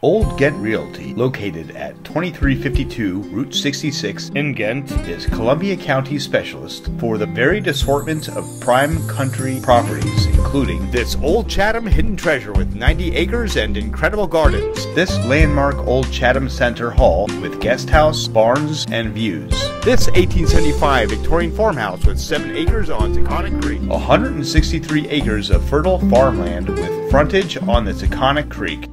Old Ghent Realty, located at 2352 Route 66 in Ghent, is Columbia County specialist for the varied assortment of prime country properties, including this old Chatham hidden treasure with 90 acres and incredible gardens. This landmark Old Chatham Center Hall with guest house, barns, and views. This 1875 Victorian farmhouse with 7 acres on Taconic Creek. 163 acres of fertile farmland with frontage on the Taconic Creek.